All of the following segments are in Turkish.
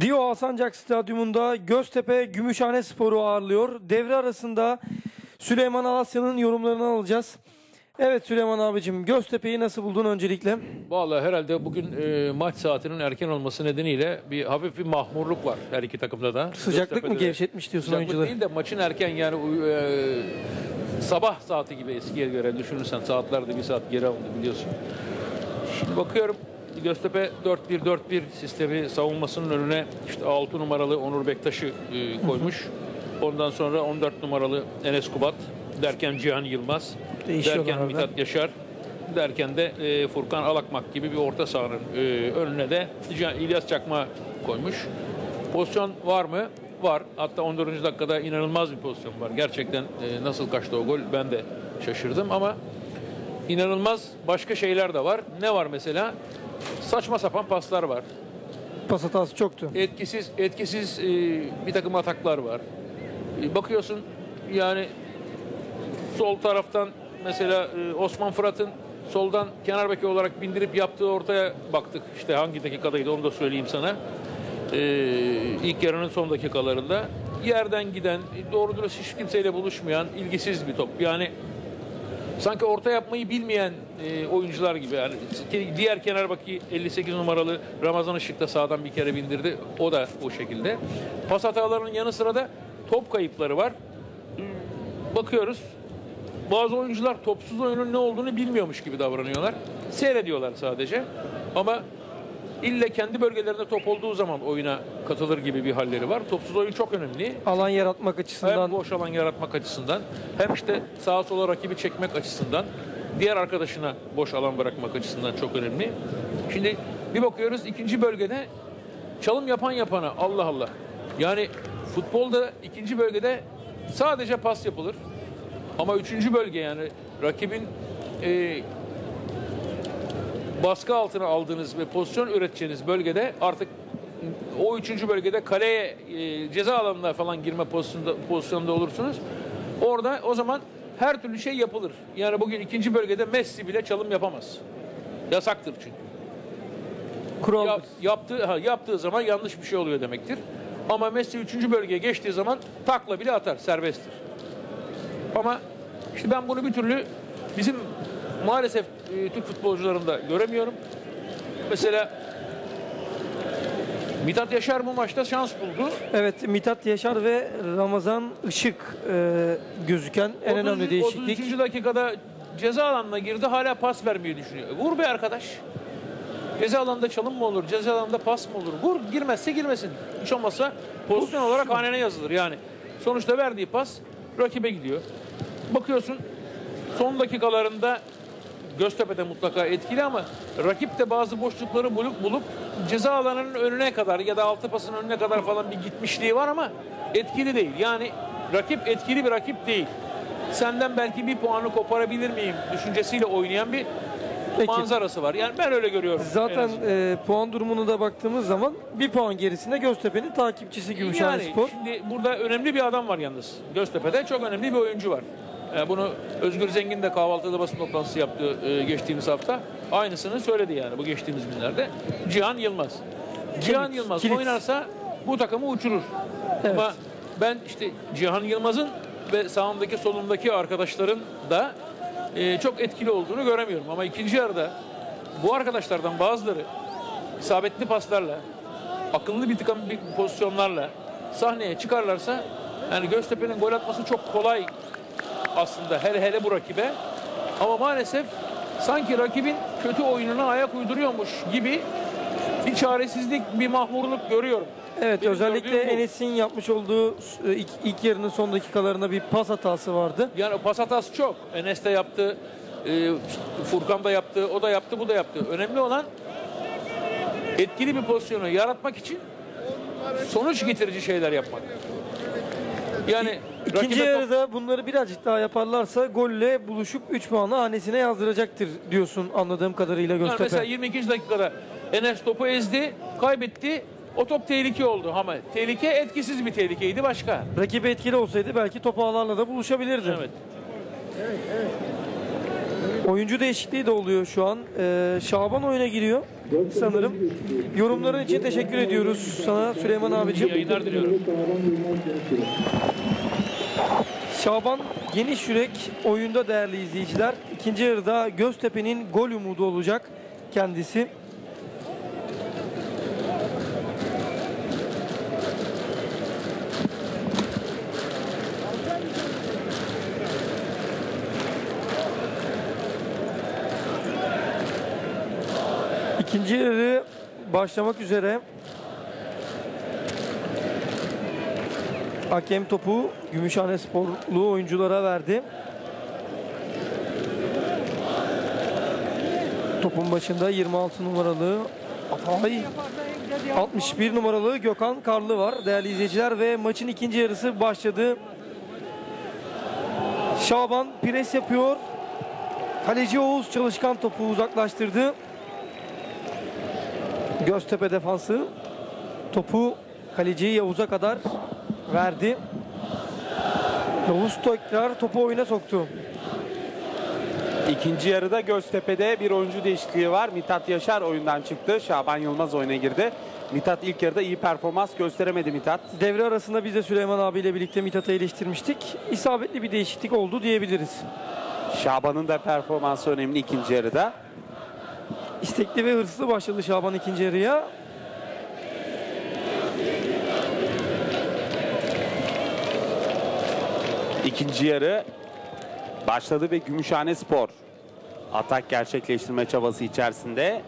Dio Alsancak Stadyumunda Göztepe Gümüşhane Sporu ağırlıyor. Devre arasında Süleyman Alasya'nın yorumlarını alacağız. Evet Süleyman abicim Göztepe'yi nasıl buldun öncelikle? Vallahi herhalde bugün e, maç saatinin erken olması nedeniyle bir hafif bir mahmurluk var her iki takımda da. Sıcaklık mı de- gevşetmiş diyorsun Sıcaklık oyuncuları? değil de maçın erken yani e, sabah saati gibi eskiye göre düşünürsen saatlerde bir saat geri alındı biliyorsun. Şimdi bakıyorum Göztepe 4-1-4-1 sistemi savunmasının önüne işte 6 numaralı Onur Bektaş'ı e, koymuş. Ondan sonra 14 numaralı Enes Kubat derken Cihan Yılmaz Değişiyorlar derken. Mithat Yaşar derken de e, Furkan Alakmak gibi bir orta sahanın e, önüne de İlyas Çakma koymuş. Pozisyon var mı? Var. Hatta 14. dakikada inanılmaz bir pozisyon var. Gerçekten e, nasıl kaçtı o gol ben de şaşırdım ama inanılmaz başka şeyler de var. Ne var mesela? Saçma sapan paslar var. Pas hatası çoktu. Etkisiz etkisiz e, bir takım ataklar var. E, bakıyorsun yani sol taraftan mesela e, Osman Fırat'ın soldan kenar beki olarak bindirip yaptığı ortaya baktık. İşte hangi dakikadaydı onu da söyleyeyim sana. E, ilk yarının son dakikalarında yerden giden, doğru dürüst hiç kimseyle buluşmayan, ilgisiz bir top. Yani sanki orta yapmayı bilmeyen e, oyuncular gibi. Yani diğer kenar baki 58 numaralı Ramazan Işık da sağdan bir kere bindirdi. O da o şekilde. Pas hatalarının yanı sıra da top kayıpları var. Bakıyoruz. Bazı oyuncular topsuz oyunun ne olduğunu bilmiyormuş gibi davranıyorlar. Seyrediyorlar sadece. Ama ille kendi bölgelerinde top olduğu zaman oyuna katılır gibi bir halleri var. Topsuz oyun çok önemli. Alan yaratmak açısından Hem boş alan yaratmak açısından hem işte sağa sola rakibi çekmek açısından diğer arkadaşına boş alan bırakmak açısından çok önemli. Şimdi bir bakıyoruz ikinci bölgede çalım yapan yapana Allah Allah. Yani futbolda ikinci bölgede sadece pas yapılır. Ama üçüncü bölge yani rakibin e, baskı altına aldığınız ve pozisyon üreteceğiniz bölgede artık o üçüncü bölgede kaleye e, ceza alanına falan girme pozisyonda, pozisyonda olursunuz. Orada o zaman her türlü şey yapılır. Yani bugün ikinci bölgede Messi bile çalım yapamaz. Yasaktır çünkü. kural Yap- yaptığı, ha, yaptığı zaman yanlış bir şey oluyor demektir. Ama Messi üçüncü bölgeye geçtiği zaman takla bile atar, serbesttir. Ama işte ben bunu bir türlü bizim maalesef e, Türk futbolcularında göremiyorum. Mesela Mithat Yaşar bu maçta şans buldu. Evet Mithat Yaşar ve Ramazan Işık e, gözüken en önemli 33. değişiklik. 33. dakikada ceza alanına girdi hala pas vermeyi düşünüyor. Vur be arkadaş. Ceza alanında çalım mı olur? Ceza alanında pas mı olur? Vur girmezse girmesin. Hiç olmazsa pozisyon olarak hanene yazılır. Yani sonuçta verdiği pas rakibe gidiyor. Bakıyorsun son dakikalarında Göztepe'de mutlaka etkili ama rakip de bazı boşlukları bulup bulup ceza alanının önüne kadar ya da altı pasın önüne kadar falan bir gitmişliği var ama etkili değil. Yani rakip etkili bir rakip değil. Senden belki bir puanı koparabilir miyim düşüncesiyle oynayan bir Peki. manzarası var. Yani ben öyle görüyorum. en Zaten e, puan durumunu da baktığımız zaman bir puan gerisinde Göztepe'nin takipçisi Gümüşhane yani Spor. şimdi burada önemli bir adam var yalnız. Göztepe'de çok önemli bir oyuncu var. Yani bunu Özgür Zengin de kahvaltıda basın toplantısı yaptı e, geçtiğimiz hafta. Aynısını söyledi yani bu geçtiğimiz günlerde. Cihan Yılmaz. Cihan Yılmaz kilit. oynarsa bu takımı uçurur. Evet. Ama ben işte Cihan Yılmaz'ın ve sağımdaki solumdaki arkadaşların da e, çok etkili olduğunu göremiyorum. Ama ikinci yarıda bu arkadaşlardan bazıları isabetli paslarla, akıllı bir tıkan bir pozisyonlarla sahneye çıkarlarsa yani Göztepe'nin gol atması çok kolay aslında hele hele bu rakibe. Ama maalesef sanki rakibin kötü oyununa ayak uyduruyormuş gibi bir çaresizlik, bir mahmurluk görüyorum. Evet Benim özellikle. Enes'in yapmış olduğu e, ilk, ilk yarının son dakikalarında bir pas hatası vardı. Yani pas hatası çok. Enes de yaptı, e, Furkan da yaptı, o da yaptı, bu da yaptı. Önemli olan etkili bir pozisyonu yaratmak için sonuç getirici şeyler yapmak. Yani İkinci rakibe yarıda bunları birazcık daha yaparlarsa golle buluşup 3 puanı hanesine yazdıracaktır diyorsun anladığım kadarıyla Göztepe. mesela 22. dakikada Enes topu ezdi, kaybetti. O top tehlike oldu ama tehlike etkisiz bir tehlikeydi başka. Rakibi etkili olsaydı belki top ağlarla da buluşabilirdi. Evet. Oyuncu değişikliği de oluyor şu an. Ee, Şaban oyuna giriyor. sanırım. Yorumların için teşekkür ediyoruz sana Süleyman İyi abicim. yayınlar diliyorum. Şaban Geniş Yürek oyunda değerli izleyiciler. İkinci yarıda Göztepe'nin gol umudu olacak kendisi. İkinci yarı başlamak üzere. Hakem topu Gümüşhane Sporlu oyunculara verdi. Topun başında 26 numaralı Atay 61 numaralı Gökhan Karlı var değerli izleyiciler ve maçın ikinci yarısı başladı. Şaban pres yapıyor. Kaleci Oğuz çalışkan topu uzaklaştırdı. Göztepe defansı topu kaleci Yavuz'a kadar verdi. Yavuz tekrar topu oyuna soktu. İkinci yarıda Göztepe'de bir oyuncu değişikliği var. Mithat Yaşar oyundan çıktı. Şaban Yılmaz oyuna girdi. Mithat ilk yarıda iyi performans gösteremedi Mithat. Devre arasında biz de Süleyman abiyle birlikte Mithat'ı eleştirmiştik. İsabetli bir değişiklik oldu diyebiliriz. Şaban'ın da performansı önemli ikinci yarıda. İstekli ve hırslı başladı Şaban ikinci yarıya. İkinci yarı başladı ve Gümüşhane Spor atak gerçekleştirme çabası içerisinde.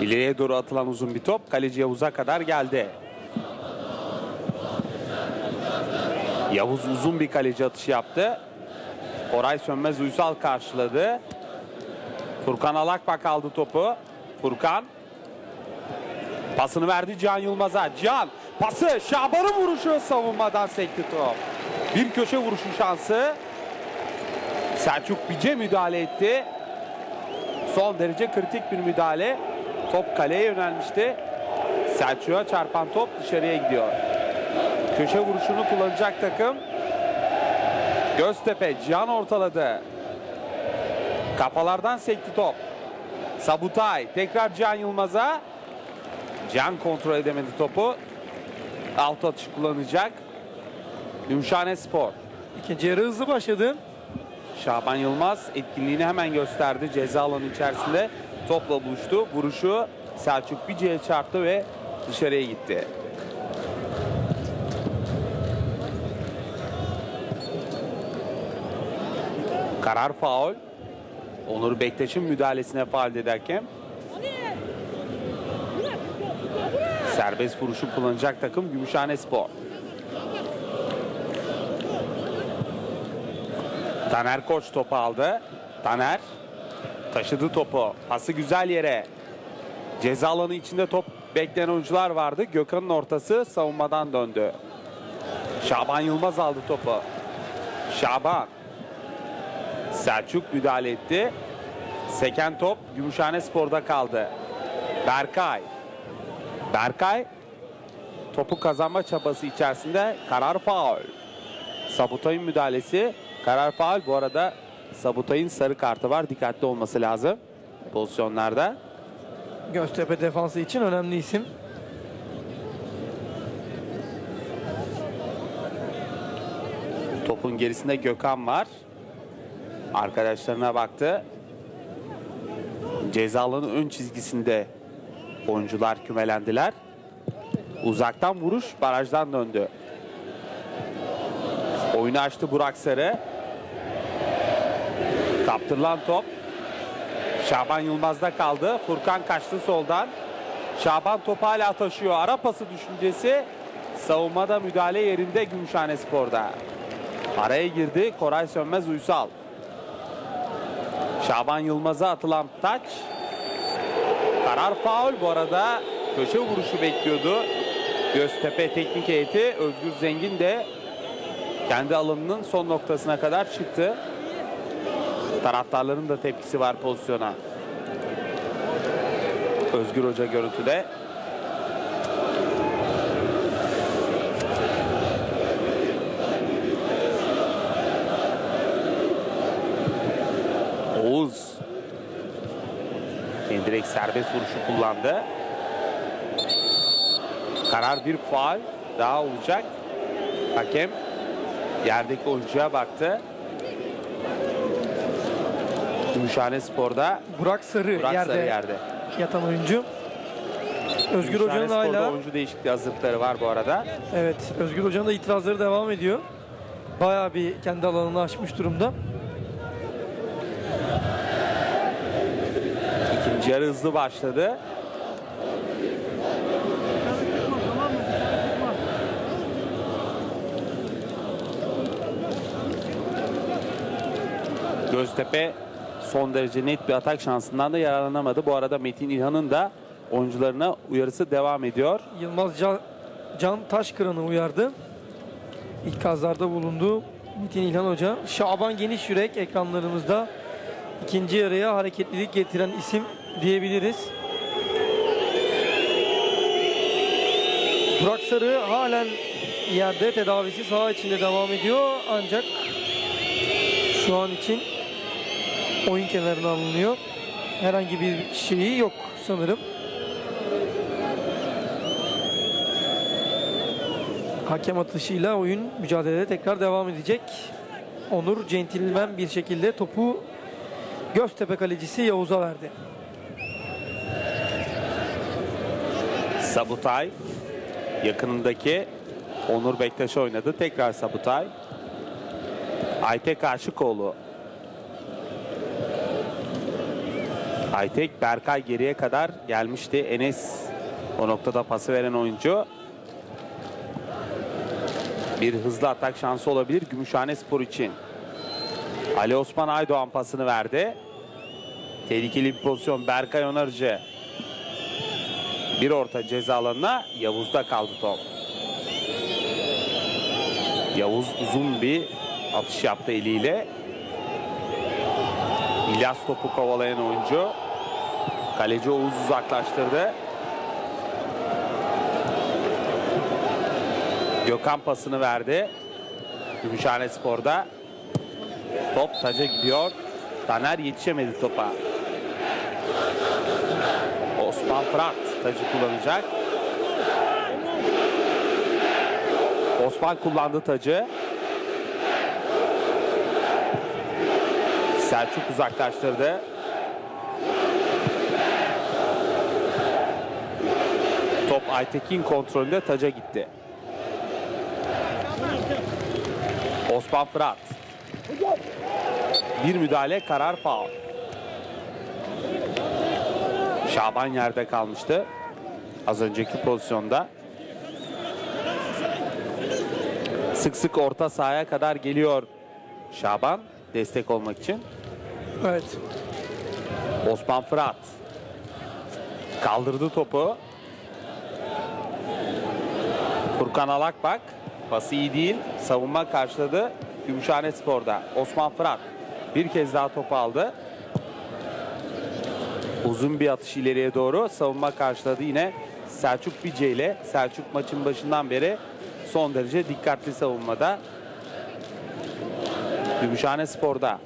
İleriye doğru atılan uzun bir top kaleci Yavuz'a kadar geldi. Yavuz uzun bir kaleci atışı yaptı. Koray Sönmez Uysal karşıladı. Furkan Alakbak aldı topu. Furkan pasını verdi Can Yılmaz'a. Can pası Şaban'ın vuruşu savunmadan sekti top. Bir köşe vuruşu şansı. Selçuk Bice müdahale etti. Son derece kritik bir müdahale. Top kaleye yönelmişti. Selçuk'a çarpan top dışarıya gidiyor. Köşe vuruşunu kullanacak takım. Göztepe Can ortaladı. Kafalardan sekti top. Sabutay tekrar Can Yılmaz'a. Can kontrol edemedi topu. Alt atış kullanacak. Gümüşhane Spor. İkinci yarı hızlı başladı. Şaban Yılmaz etkinliğini hemen gösterdi. Ceza alanı içerisinde topla buluştu. Vuruşu Selçuk Bice'ye çarptı ve dışarıya gitti. Karar faul. Onur Bektaş'ın müdahalesine faul ederken serbest vuruşu kullanacak takım Gümüşhane Spor. Taner Koç topu aldı. Taner taşıdı topu. Pası güzel yere. Ceza alanı içinde top bekleyen oyuncular vardı. Gökhan'ın ortası savunmadan döndü. Şaban Yılmaz aldı topu. Şaban. Selçuk müdahale etti. Seken top Gümüşhane Spor'da kaldı. Berkay. Berkay topu kazanma çabası içerisinde karar faul. Sabutay'ın müdahalesi karar faul. Bu arada Sabutay'ın sarı kartı var. Dikkatli olması lazım pozisyonlarda. Göztepe defansı için önemli isim. Topun gerisinde Gökhan var. Arkadaşlarına baktı. Ceza alanı ön çizgisinde oyuncular kümelendiler. Uzaktan vuruş barajdan döndü. Oyunu açtı Burak Sarı. Kaptırılan top. Şaban Yılmaz'da kaldı. Furkan kaçtı soldan. Şaban top hala taşıyor. Ara pası düşüncesi. Savunmada müdahale yerinde Gümüşhane Spor'da. Araya girdi Koray Sönmez Uysal. Şaban Yılmaz'a atılan taç. Karar faul bu arada köşe vuruşu bekliyordu. Göztepe teknik heyeti Özgür Zengin de kendi alanının son noktasına kadar çıktı. Taraftarların da tepkisi var pozisyona. Özgür Hoca görüntüde. Oğuz. Endirek Aytek serbest vuruşu kullandı. Karar bir faal daha olacak. Hakem yerdeki oyuncuya baktı. Gümüşhane Spor'da Burak Sarı Burak yerde, Sarı yerde. yatan oyuncu. Özgür Gümüşhane Hoca'nın Spor'da hala oyuncu değişikliği hazırlıkları var bu arada. evet Özgür Hoca'nın da itirazları devam ediyor. Bayağı bir kendi alanını aşmış durumda. İkinci yarı hızlı başladı. Göztepe son derece net bir atak şansından da yararlanamadı. Bu arada Metin İlhan'ın da oyuncularına uyarısı devam ediyor. Yılmaz Can, Can Taşkıran'ı uyardı. İkazlarda bulundu. Metin İlhan Hoca. Şaban Geniş Yürek ekranlarımızda ikinci yarıya hareketlilik getiren isim diyebiliriz. Burak Sarı halen yerde tedavisi saha içinde devam ediyor. Ancak şu an için oyun kenarına alınıyor. Herhangi bir şeyi yok sanırım. Hakem atışıyla oyun mücadelede tekrar devam edecek. Onur centilmen bir şekilde topu Göztepe kalecisi Yavuz'a verdi. Sabutay yakınındaki Onur Bektaş oynadı. Tekrar Sabutay. Aytek Aşıkoğlu. Aytek Berkay geriye kadar gelmişti. Enes o noktada pası veren oyuncu. Bir hızlı atak şansı olabilir Gümüşhane Spor için. Ali Osman Aydoğan pasını verdi. Tehlikeli bir pozisyon Berkay Onarıcı. Bir orta ceza alanına Yavuz'da kaldı top. Yavuz uzun bir atış yaptı eliyle. İlyas topu kovalayan oyuncu. Kaleci Oğuz uzaklaştırdı. Gökhan pasını verdi. Gümüşhane Spor'da. Top taca gidiyor. Taner yetişemedi topa. Osman Fırat tacı kullanacak. Osman kullandı tacı. Selçuk uzaklaştırdı. Top Aytekin kontrolünde taca gitti. Osman Fırat. Bir müdahale karar faul. Şaban yerde kalmıştı. Az önceki pozisyonda. Sık sık orta sahaya kadar geliyor Şaban destek olmak için. Evet. Osman Fırat kaldırdı topu. Furkan Alakbak pası iyi değil. Savunma karşıladı. Gümüşhane Spor'da. Osman Fırat bir kez daha topu aldı. Uzun bir atış ileriye doğru savunma karşıladı yine Selçuk Bice ile Selçuk maçın başından beri son derece dikkatli savunmada. Gümüşhane Spor'da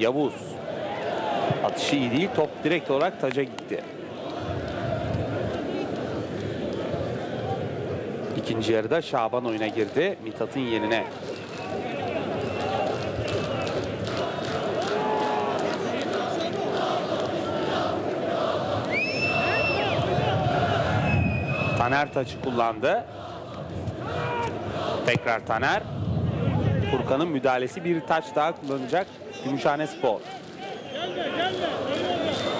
Yavuz atışı iyi değil top direkt olarak taca gitti. İkinci yarıda Şaban oyuna girdi Mithat'ın yerine. Taner taçı kullandı. Tekrar Taner. Furkan'ın müdahalesi bir taç daha kullanacak Gümüşhane Spor.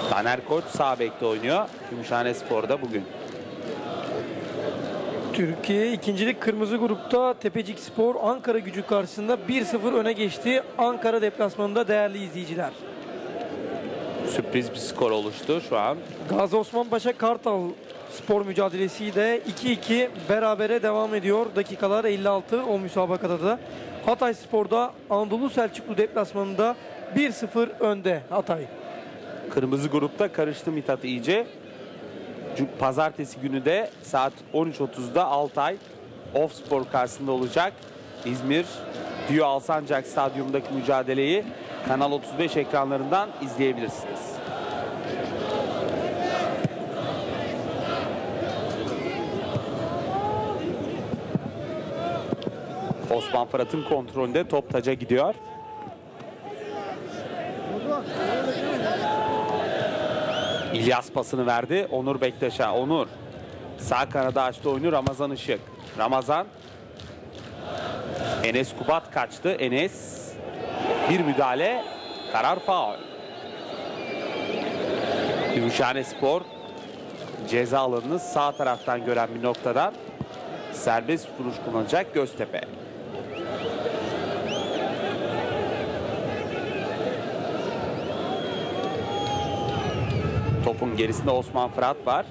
Taner Koç sağ bekte oynuyor. Gümüşhane Spor'da bugün. Türkiye ikincilik kırmızı grupta Tepecik Spor Ankara gücü karşısında 1-0 öne geçti. Ankara deplasmanında değerli izleyiciler. Sürpriz bir skor oluştu şu an. Gazi Osman Paşa Kartal spor mücadelesi de 2-2 berabere devam ediyor. Dakikalar 56 o müsabakada da. Hatay Spor'da Anadolu Selçuklu deplasmanında 1-0 önde Hatay. Kırmızı grupta karıştı Mithat iyice. Pazartesi günü de saat 13.30'da Altay Offspor karşısında olacak. İzmir Diyo Alsancak Stadyumundaki mücadeleyi Kanal 35 ekranlarından izleyebilirsiniz. Osman Fırat'ın kontrolünde top taca gidiyor. İlyas pasını verdi. Onur Bektaş'a. Onur. Sağ kanada açtı oyunu Ramazan Işık. Ramazan. Enes Kubat kaçtı. Enes. Bir müdahale. Karar faul. Gümüşhane Spor ceza alanını sağ taraftan gören bir noktadan serbest vuruş kullanacak Göztepe. Topun gerisinde Osman Fırat var.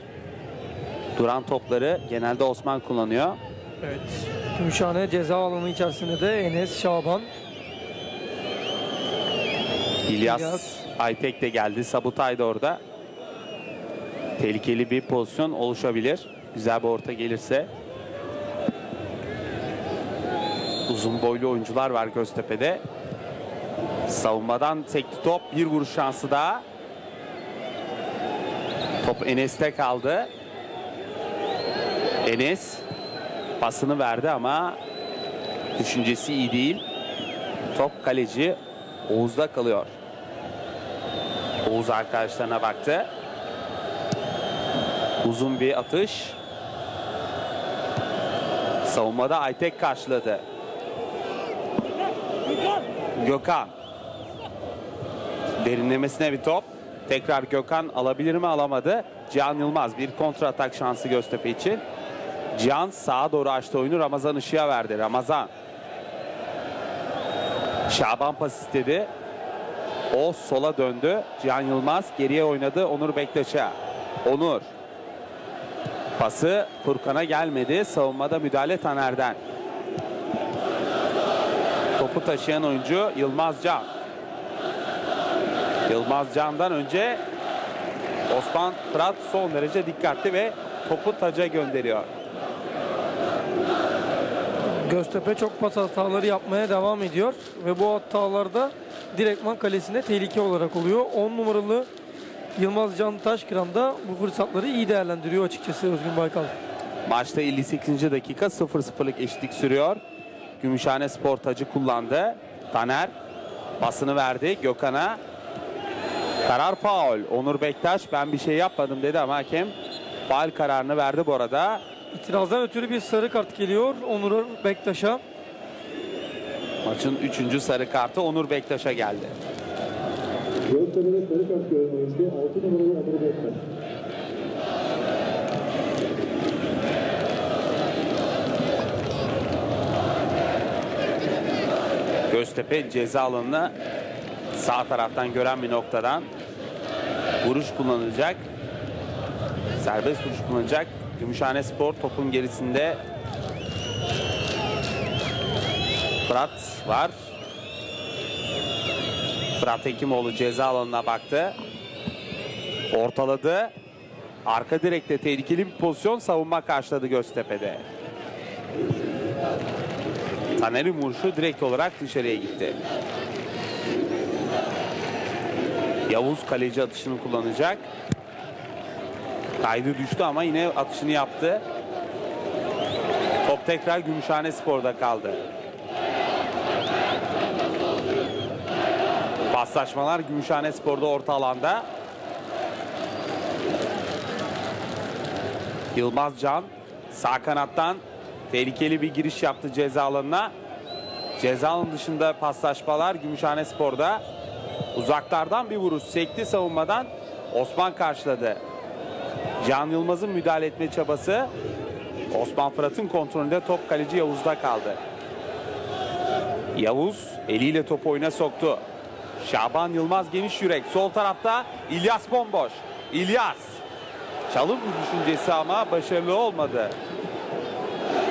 Duran topları genelde Osman kullanıyor. Evet. Gümüşhane ceza alanı içerisinde de Enes Şaban. İlyas, İlyas. Aytek de geldi. Sabutay da orada. Tehlikeli bir pozisyon oluşabilir. Güzel bir orta gelirse. Uzun boylu oyuncular var Göztepe'de. Savunmadan sekti top. Bir vuruş şansı daha. Top Enes'te kaldı. Enes pasını verdi ama düşüncesi iyi değil. Top kaleci Oğuz'da kalıyor. Oğuz arkadaşlarına baktı. Uzun bir atış. Savunmada Aytek karşıladı. Gökhan. Derinlemesine bir top. Tekrar Gökhan alabilir mi alamadı. Cihan Yılmaz bir kontra atak şansı Göztepe için. Cihan sağa doğru açtı oyunu Ramazan Işık'a verdi. Ramazan. Şaban pas istedi. O sola döndü. Cihan Yılmaz geriye oynadı Onur Bektaş'a. Onur. Pası Furkan'a gelmedi. Savunmada müdahale Taner'den. Topu taşıyan oyuncu Yılmaz Can. Yılmaz Can'dan önce Osman Fırat son derece dikkatli ve topu taca gönderiyor. Göztepe çok pas hataları yapmaya devam ediyor ve bu hatalarda direktman kalesinde tehlike olarak oluyor. 10 numaralı Yılmaz Can Taşkıran da bu fırsatları iyi değerlendiriyor açıkçası Özgün Baykal. Maçta 58. dakika 0-0'lık eşitlik sürüyor. Gümüşhane Spor tacı kullandı. Taner pasını verdi Gökhan'a. Karar faul. Onur Bektaş ben bir şey yapmadım dedi ama hakem faul kararını verdi bu arada. İtirazdan ötürü bir sarı kart geliyor Onur Bektaş'a. Maçın 3. sarı kartı Onur Bektaş'a geldi. Göztepe'de sarı kart gören oyuncu 6 numaralı Onur Bektaş. Göztepe ceza alanına sağ taraftan gören bir noktadan vuruş kullanacak. Serbest vuruş kullanacak. Gümüşhane Spor topun gerisinde Fırat var. Fırat Hekimoğlu ceza alanına baktı. Ortaladı. Arka direkte tehlikeli bir pozisyon savunma karşıladı Göztepe'de. Taner'in vuruşu direkt olarak dışarıya gitti. Yavuz kaleci atışını kullanacak. Kaydı düştü ama yine atışını yaptı. Top tekrar Gümüşhane Spor'da kaldı. Paslaşmalar Gümüşhane Spor'da orta alanda. Yılmaz Can sağ kanattan tehlikeli bir giriş yaptı ceza alanına. Ceza alanı dışında paslaşmalar Gümüşhane Spor'da. Uzaklardan bir vuruş sekti savunmadan Osman karşıladı. Can Yılmaz'ın müdahale etme çabası Osman Fırat'ın kontrolünde top kaleci Yavuz'da kaldı. Yavuz eliyle topu oyuna soktu. Şaban Yılmaz geniş yürek. Sol tarafta İlyas bomboş. İlyas. Çalım düşüncesi ama başarılı olmadı.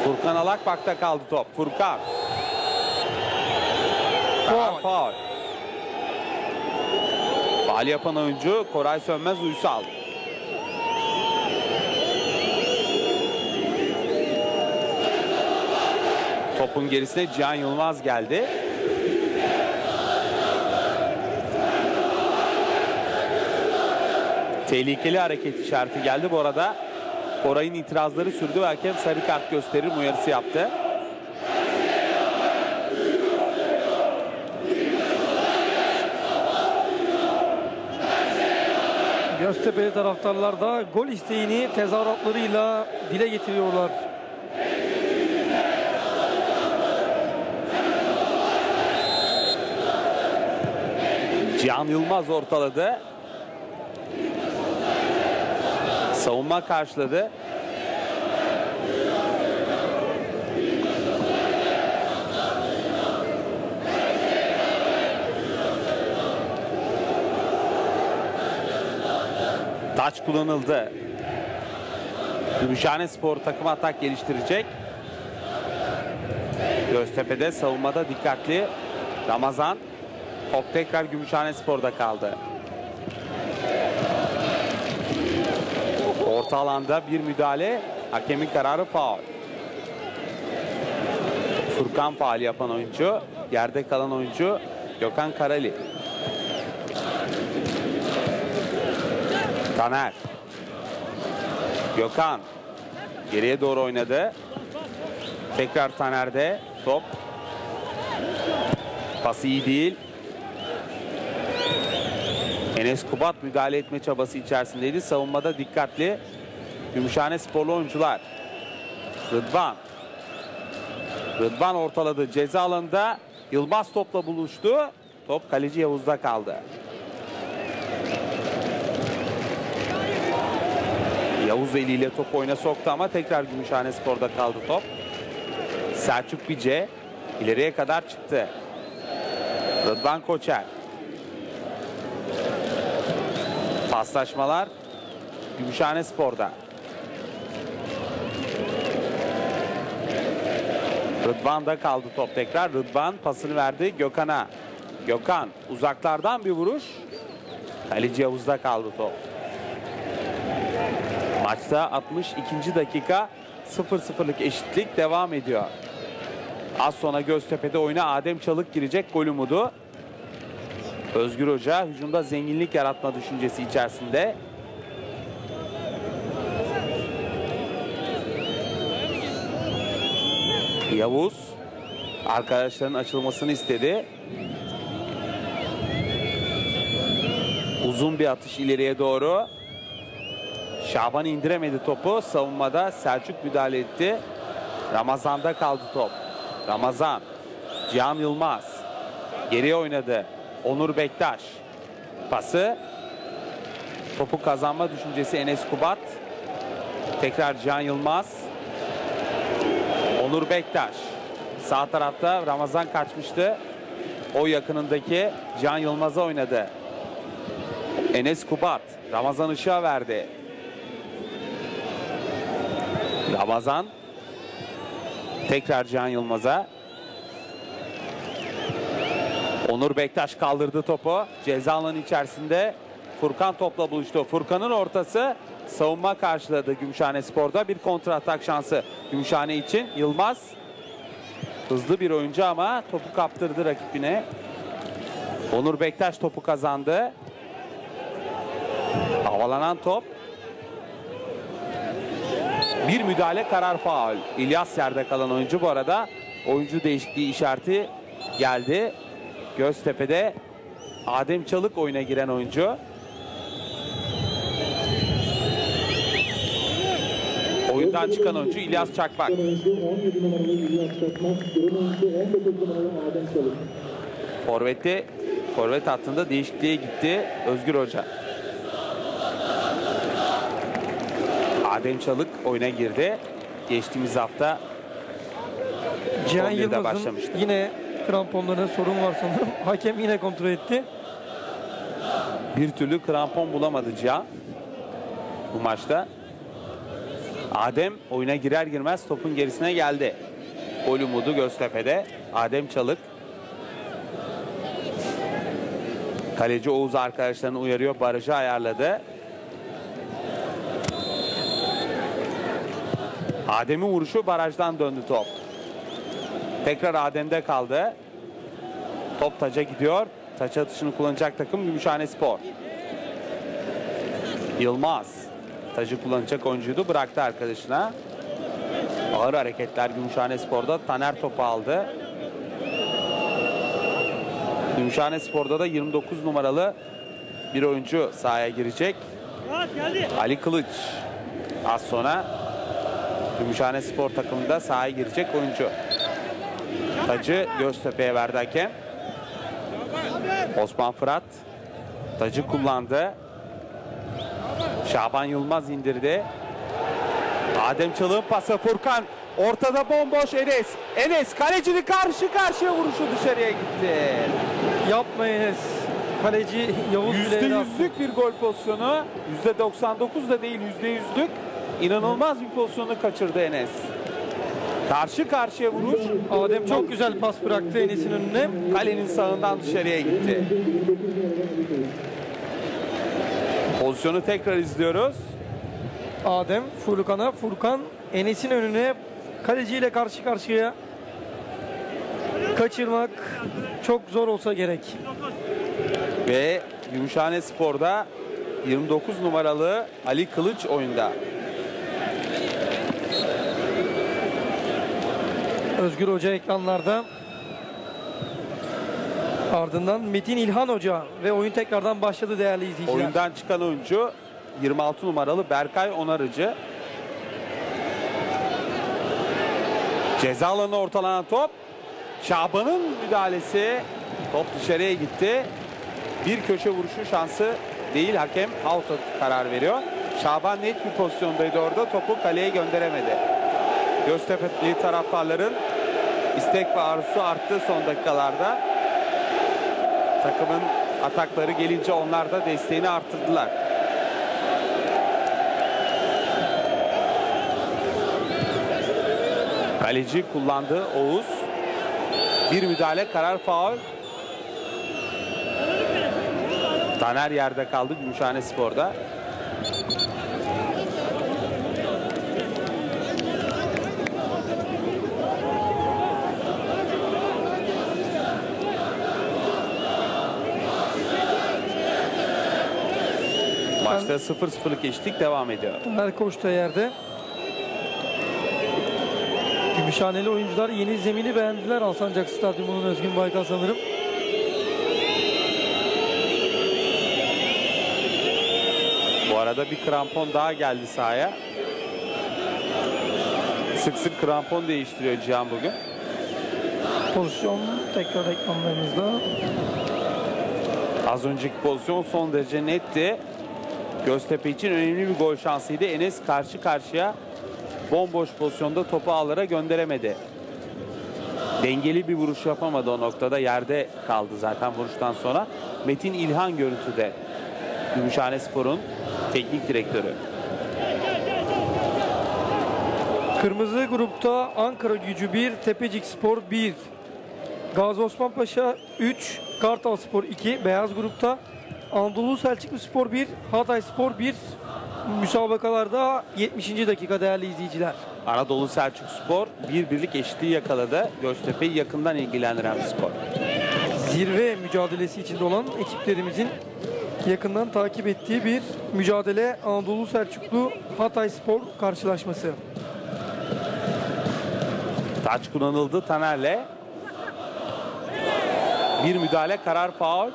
Furkan Alakbak'ta kaldı top. Furkan. Faul. Faal yapan oyuncu Koray Sönmez Uysal. Topun gerisine Cihan Yılmaz geldi. Tehlikeli hareket işareti geldi. Bu arada Koray'ın itirazları sürdü ve hakem sarı kart gösterir uyarısı yaptı. Göztepe'li taraftarlar da gol isteğini tezahüratlarıyla dile getiriyorlar. Cihan Yılmaz ortaladı. Savunma karşıladı. Taç kullanıldı. Gümüşhane Spor takım atak geliştirecek. Göztepe'de savunmada dikkatli. Ramazan top tekrar Gümüşhane Spor'da kaldı. Orta alanda bir müdahale. Hakemin kararı faul. Furkan faal yapan oyuncu. Yerde kalan oyuncu Gökhan Karali. Taner. Gökhan. Geriye doğru oynadı. Tekrar Taner'de top. Pası iyi değil. Enes Kubat müdahale etme çabası içerisindeydi. Savunmada dikkatli. Gümüşhane sporlu oyuncular. Rıdvan. Rıdvan ortaladı. Ceza alanında Yılmaz topla buluştu. Top kaleci Yavuz'da kaldı. Yavuz eliyle top oyuna soktu ama tekrar Gümüşhane Spor'da kaldı top. Selçuk Bice ileriye kadar çıktı. Rıdvan Koçer. Paslaşmalar Gümüşhane Spor'da. Rıdvan'da kaldı top tekrar. Rıdvan pasını verdi Gökhan'a. Gökhan uzaklardan bir vuruş. Kaleci Yavuz'da kaldı top. Maçta 62. dakika 0-0'lık eşitlik devam ediyor. Az sonra Göztepe'de oyuna Adem Çalık girecek gol umudu. Özgür Hoca hücumda zenginlik yaratma düşüncesi içerisinde. Yavuz arkadaşların açılmasını istedi. Uzun bir atış ileriye doğru. Şaban indiremedi topu. Savunmada Selçuk müdahale etti. Ramazan'da kaldı top. Ramazan. Cihan Yılmaz. Geriye oynadı. Onur Bektaş. Pası. Topu kazanma düşüncesi Enes Kubat. Tekrar Cihan Yılmaz. Onur Bektaş. Sağ tarafta Ramazan kaçmıştı. O yakınındaki Cihan Yılmaz'a oynadı. Enes Kubat. Ramazan ışığa verdi. Ramazan. Tekrar Cihan Yılmaz'a. Onur Bektaş kaldırdı topu. Ceza alanı içerisinde Furkan topla buluştu. Furkan'ın ortası savunma karşıladı Gümüşhane Spor'da. Bir kontra atak şansı Gümüşhane için. Yılmaz hızlı bir oyuncu ama topu kaptırdı rakibine. Onur Bektaş topu kazandı. Havalanan top. Bir müdahale karar faul. İlyas yerde kalan oyuncu bu arada oyuncu değişikliği işareti geldi. Göztepe'de Adem Çalık oyuna giren oyuncu. Oyundan çıkan oyuncu İlyas Çakmak. oyuncu 17 numaralı İlyas Çakmak, durum oyuncu 19 numaralı Adem Çalık. Forvet'te forvet hattında değişikliğe gitti Özgür Hoca. Adem Çalık oyuna girdi. Geçtiğimiz hafta Cihan 11'de Yılmaz'ın yine kramponlarında sorun var sanırım. Hakem yine kontrol etti. bir türlü krampon bulamadı Cihan bu maçta. Adem oyuna girer girmez topun gerisine geldi. Gol umudu Göztepe'de. Adem Çalık. Kaleci Oğuz arkadaşlarını uyarıyor. Barajı ayarladı. Adem'in vuruşu barajdan döndü top. Tekrar Adem'de kaldı. Top taca gidiyor. Taç atışını kullanacak takım Gümüşhane Spor. Yılmaz. Tacı kullanacak oyuncuydu. Bıraktı arkadaşına. Ağır hareketler Gümüşhane Spor'da. Taner topu aldı. Gümüşhane Spor'da da 29 numaralı bir oyuncu sahaya girecek. Ali Kılıç az sonra Gümüşhane Spor takımında sahaya girecek oyuncu. Tacı Göztepe'ye verdi hakem. Osman Fırat tacı kullandı. Şaban Yılmaz indirdi. Adem Çalık'ın pası Furkan. Ortada bomboş Enes. Enes kalecinin karşı karşıya vuruşu dışarıya gitti. Yapma Enes. Kaleci Yavuz Yüzde yüzlük bir gol pozisyonu. Yüzde 99 da değil yüzde yüzlük. İnanılmaz bir pozisyonu kaçırdı Enes. Karşı karşıya vuruş Adem çok güzel pas bıraktı Enes'in önüne. kalenin sağından dışarıya gitti. Pozisyonu tekrar izliyoruz. Adem Furkan'a, Furkan Enes'in önüne kaleciyle karşı karşıya kaçırmak çok zor olsa gerek. Ve Gümüşhane Spor'da 29 numaralı Ali Kılıç oyunda. Özgür Hoca ekranlarda. Ardından Metin İlhan Hoca ve oyun tekrardan başladı değerli izleyiciler. Oyundan çıkan oyuncu 26 numaralı Berkay Onarıcı. Ceza alanına ortalanan top. Şaban'ın müdahalesi. Top dışarıya gitti. Bir köşe vuruşu şansı değil. Hakem out karar veriyor. Şaban net bir pozisyondaydı orada. Topu kaleye gönderemedi. Göztepe'li taraftarların istek ve arzusu arttı son dakikalarda. Takımın atakları gelince onlar da desteğini arttırdılar. Kaleci kullandı Oğuz. Bir müdahale karar faul. Taner yerde kaldı Gümüşhane Spor'da. Maçta 0-0'lık eşitlik devam ediyor. Taner Koç da yerde. Gümüşhaneli oyuncular yeni zemini beğendiler Alsancak Stadyumu'nun Özgün Baykal sanırım. Bu arada bir krampon daha geldi sahaya. Sık sık krampon değiştiriyor Cihan bugün. Pozisyon tekrar ekranlarımızda. Az önceki pozisyon son derece netti. Göztepe için önemli bir gol şansıydı. Enes karşı karşıya bomboş pozisyonda topu ağlara gönderemedi. Dengeli bir vuruş yapamadı o noktada. Yerde kaldı zaten vuruştan sonra. Metin İlhan görüntüde. Gümüşhane Spor'un teknik direktörü. Kırmızı grupta Ankara Gücü 1, Tepecik Spor 1, Gazi Osman Paşa 3, Kartal Spor 2, Beyaz grupta Anadolu Selçuklu Spor 1, Hatay Spor 1 müsabakalarda 70. dakika değerli izleyiciler. Anadolu Selçuk Spor bir birlik eşitliği yakaladı. Göztepe'yi yakından ilgilendiren bir skor. Zirve mücadelesi içinde olan ekiplerimizin yakından takip ettiği bir mücadele Anadolu Selçuklu Hatay Spor karşılaşması. Taç kullanıldı Taner'le. Bir müdahale karar faul.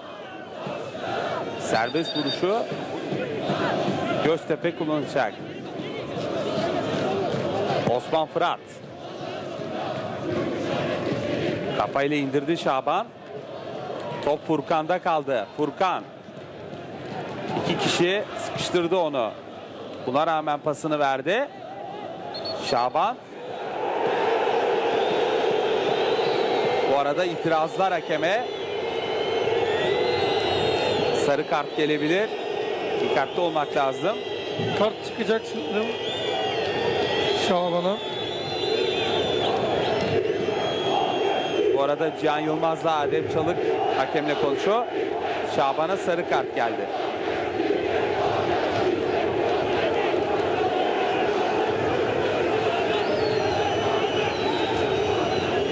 Serbest vuruşu Göztepe kullanacak. Osman Fırat. Kafayla indirdi Şaban. Top Furkan'da kaldı. Furkan. İki kişi sıkıştırdı onu. Buna rağmen pasını verdi. Şaban. Bu arada itirazlar hakeme. Sarı kart gelebilir. Dikkatli olmak lazım. Kart çıkacak sanırım Şaban'a. Bu arada Cihan Yılmaz'la Adem Çalık hakemle konuşuyor. Şaban'a sarı kart geldi.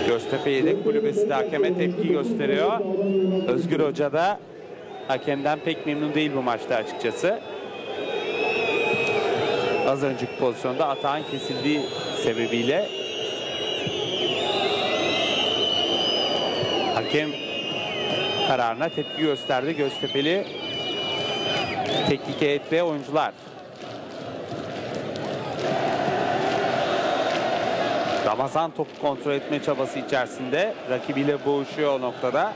Göztepe yedek kulübesi de hakeme tepki gösteriyor. Özgür Hoca da hakemden pek memnun değil bu maçta açıkçası. Az önceki pozisyonda atağın kesildiği sebebiyle hakem kararına tepki gösterdi Göztepe'li teknik heyet ve oyuncular. Ramazan topu kontrol etme çabası içerisinde rakibiyle boğuşuyor o noktada.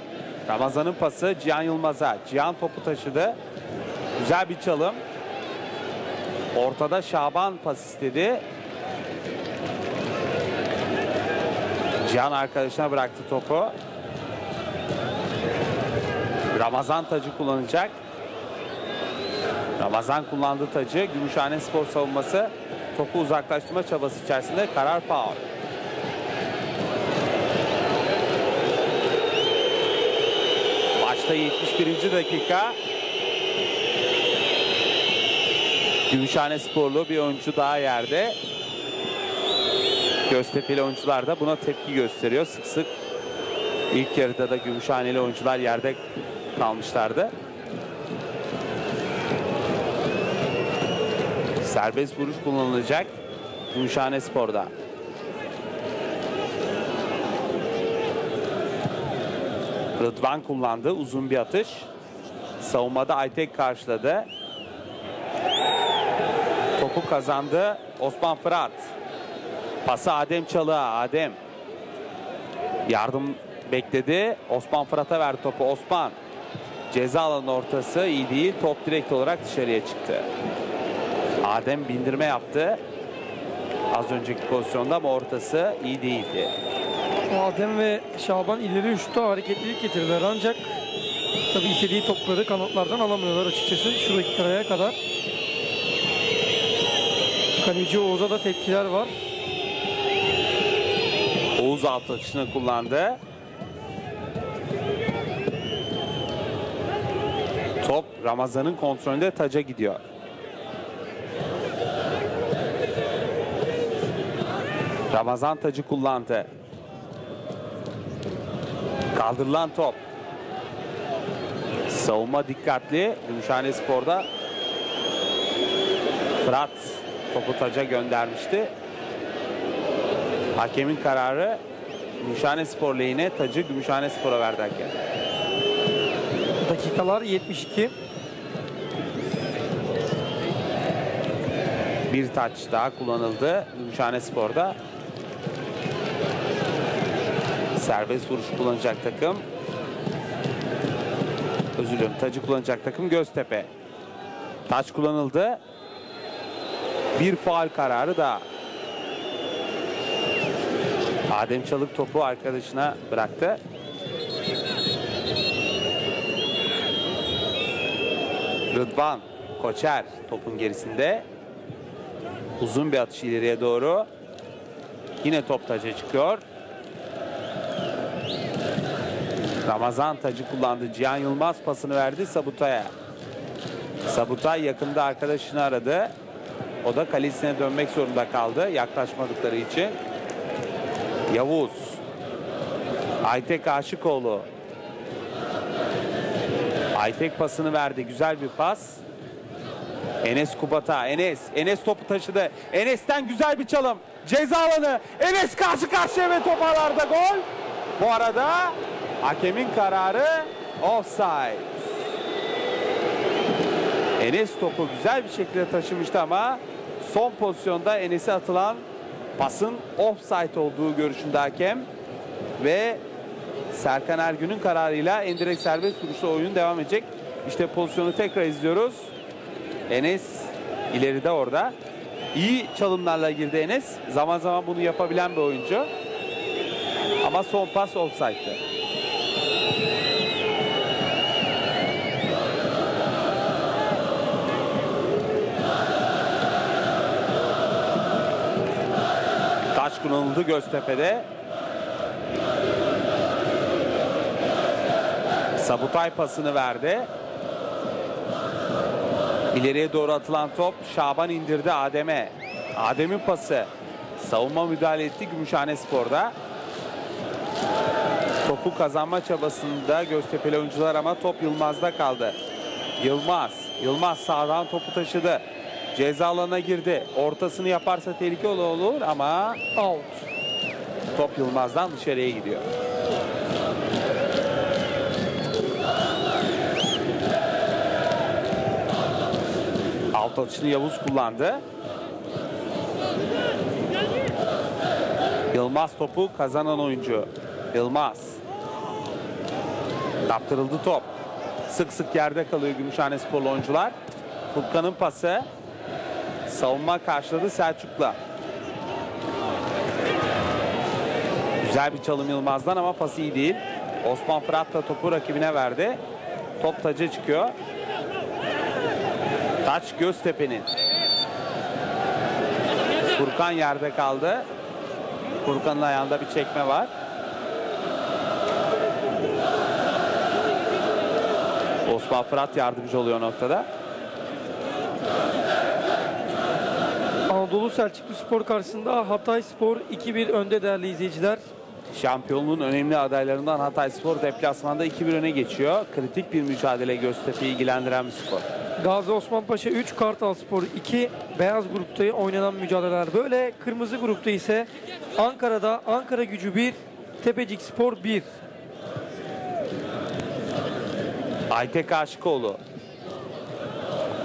Ramazan'ın pası Cihan Yılmaz'a. Cihan topu taşıdı. Güzel bir çalım. Ortada Şaban pas istedi. Cihan arkadaşına bıraktı topu. Ramazan tacı kullanacak. Ramazan kullandı tacı. Gümüşhane Spor savunması topu uzaklaştırma çabası içerisinde karar faul. Maçta 71. dakika. Gümüşhane Sporlu bir oyuncu daha yerde. Göztepe'li oyuncular da buna tepki gösteriyor. Sık sık ilk yarıda da Gümüşhaneli oyuncular yerde kalmışlardı. Serbest vuruş kullanılacak Gümüşhane Spor'da. Rıdvan kullandı uzun bir atış. Savunmada Aytek karşıladı. Topu kazandı Osman Fırat. Pası Adem Çalık'a. Adem yardım bekledi. Osman Fırat'a verdi topu. Osman ceza alanı ortası iyi değil. Top direkt olarak dışarıya çıktı. Adem bindirme yaptı. Az önceki pozisyonda ama ortası iyi değildi. Adem ve Şaban ileri uçta hareketlilik getirdiler ancak tabii istediği topları kanatlardan alamıyorlar açıkçası şu dakikaya kadar. Kaleci Oğuz'a da tepkiler var. Oğuz alt atışını kullandı. Top Ramazan'ın kontrolünde taca gidiyor. Ramazan tacı kullandı. Kaldırılan top. Savunma dikkatli. Gümüşhane Spor'da Fırat topu taca göndermişti. Hakemin kararı Gümüşhane Spor lehine tacı Gümüşhane Spor'a verdi hakem. Dakikalar 72. Bir taç daha kullanıldı Gümüşhane Spor'da. Serbest vuruş kullanacak takım. Özür dilerim tacı kullanacak takım Göztepe. Taç kullanıldı. Bir faal kararı daha. Adem Çalık topu arkadaşına bıraktı. Rıdvan Koçer topun gerisinde. Uzun bir atış ileriye doğru. Yine top taca çıkıyor. Ramazan tacı kullandı. Cihan Yılmaz pasını verdi Sabutay'a. Sabutay yakında arkadaşını aradı. O da kalesine dönmek zorunda kaldı yaklaşmadıkları için. Yavuz. Aytek Aşıkoğlu. Aytek pasını verdi. Güzel bir pas. Enes Kubat'a. Enes. Enes topu taşıdı. Enes'ten güzel bir çalım. Ceza alanı. Enes karşı karşıya ve top ağlarda gol. Bu arada hakemin kararı offside. Enes topu güzel bir şekilde taşımıştı ama son pozisyonda Enes'e atılan pasın offside olduğu görüşünde hakem ve Serkan Ergün'ün kararıyla endirek serbest vuruşla oyun devam edecek. İşte pozisyonu tekrar izliyoruz. Enes ileride orada. İyi çalımlarla girdi Enes. Zaman zaman bunu yapabilen bir oyuncu. Ama son pas offside'dı. Kullanıldı Göztepe'de. Sabutay pasını verdi. İleriye doğru atılan top Şaban indirdi Adem'e. Adem'in pası. Savunma müdahale etti Gümüşhane Spor'da. Topu kazanma çabasında Göztepe'li oyuncular ama top Yılmaz'da kaldı. Yılmaz. Yılmaz sağdan topu taşıdı. Ceza alanına girdi. Ortasını yaparsa tehlike olur ama Out. top Yılmaz'dan dışarıya gidiyor. Alt atışını Yavuz kullandı. Yılmaz topu kazanan oyuncu. Yılmaz. Kaptırıldı top. Sık sık yerde kalıyor Gümüşhane sporlu oyuncular. Furkan'ın pası. Savunma karşıladı Selçuk'la. Güzel bir çalım Yılmaz'dan ama pası iyi değil. Osman Fırat da topu rakibine verdi. Top taca çıkıyor. Taç Göztepe'nin. Furkan yerde kaldı. Furkan'ın ayağında bir çekme var. Osman Fırat yardımcı oluyor noktada. Anadolu Selçuklu Spor karşısında Hatay Spor 2-1 önde değerli izleyiciler. Şampiyonluğun önemli adaylarından Hatay Spor deplasmanda 2-1 öne geçiyor. Kritik bir mücadele Göztepe'yi ilgilendiren bir skor. Gazi Osman Paşa 3, Kartal Spor 2, beyaz grupta oynanan mücadeleler böyle. Kırmızı grupta ise Ankara'da Ankara Gücü 1, Tepecik Spor 1. Aytek Aşıkoğlu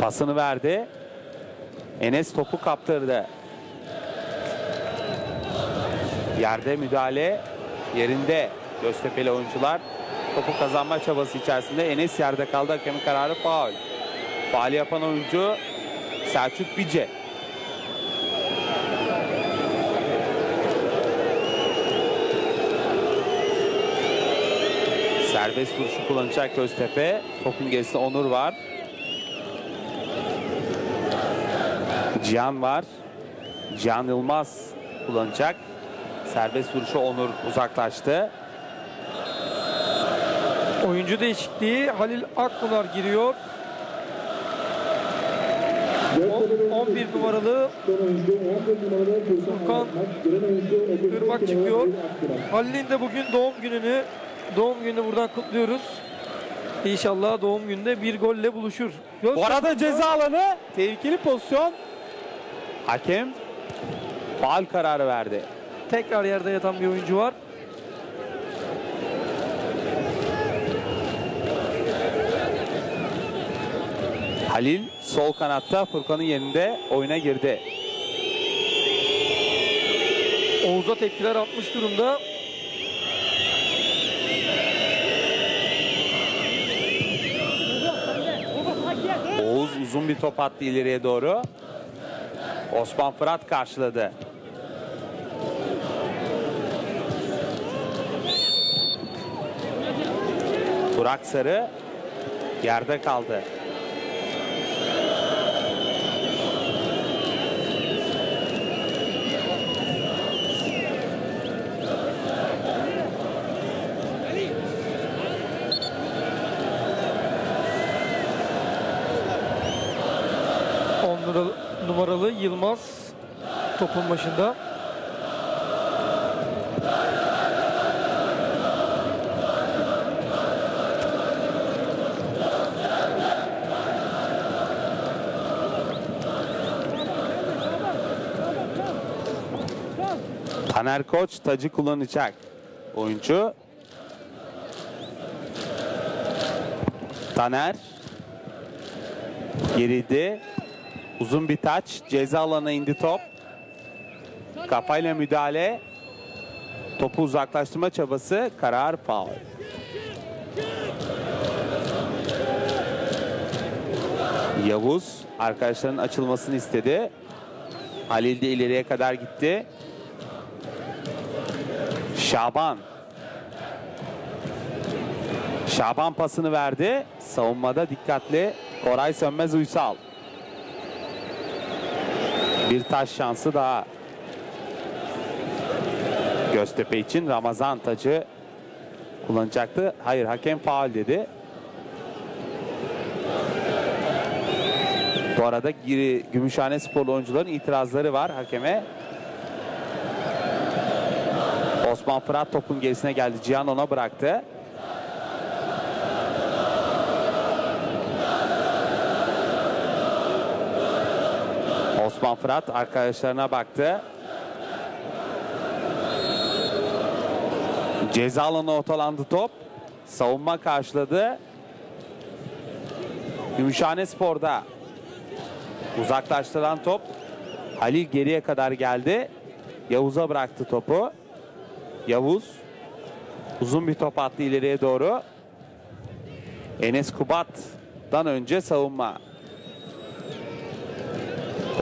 pasını verdi. Enes topu kaptırdı. Yerde müdahale yerinde Göztepe'li oyuncular topu kazanma çabası içerisinde Enes yerde kaldı. Hakemin kararı faul. Faali yapan oyuncu Selçuk Bice. Serbest vuruşu kullanacak Göztepe. Topun gerisinde Onur var. Cihan var. Cihan Yılmaz kullanacak. Serbest vuruşu Onur uzaklaştı. Oyuncu değişikliği Halil Akpınar giriyor. On- 11 numaralı Son oyuncu 11 numaralı Furkan Furkan Maç giren oyuncu 31 Irmak çıkıyor. Halil'in de bugün doğum gününü doğum gününü buradan kutluyoruz. İnşallah doğum gününde bir golle buluşur. Bu arada ceza alanı tehlikeli pozisyon. Hakem faul kararı verdi. tekrar yerde yatan bir oyuncu var. Halil sol kanatta Furkan'ın yerinde oyuna girdi. Oğuz'a tepkiler atmış durumda. Oğuz uzun bir top attı ileriye doğru. Osman Fırat karşıladı. Burak Sarı yerde kaldı. On numaralı, numaralı Yılmaz topun başında. Taner Koç tacı kullanacak. Oyuncu. Taner. Geride. Uzun bir taç. Ceza alanına indi top. Kafayla müdahale. Topu uzaklaştırma çabası. Karar faul. Yavuz arkadaşlarının açılmasını istedi. Halil de ileriye kadar gitti. Şaban. Şaban pasını verdi. Savunmada dikkatli Koray Sönmez Uysal. Bir taş şansı daha. Göztepe için Ramazan tacı kullanacaktı. Hayır hakem faul dedi. Bu arada Giri- Gümüşhane sporlu oyuncuların itirazları var hakeme. Osman Fırat topun gerisine geldi. Cihan ona bıraktı. Osman Fırat arkadaşlarına baktı. Ceza alanına ortalandı top. Savunma karşıladı. Gümüşhane Spor'da. Uzaklaştıran top. Halil geriye kadar geldi. Yavuz'a bıraktı topu. Yavuz uzun bir top attı ileriye doğru. Enes Kubat'tan önce savunma.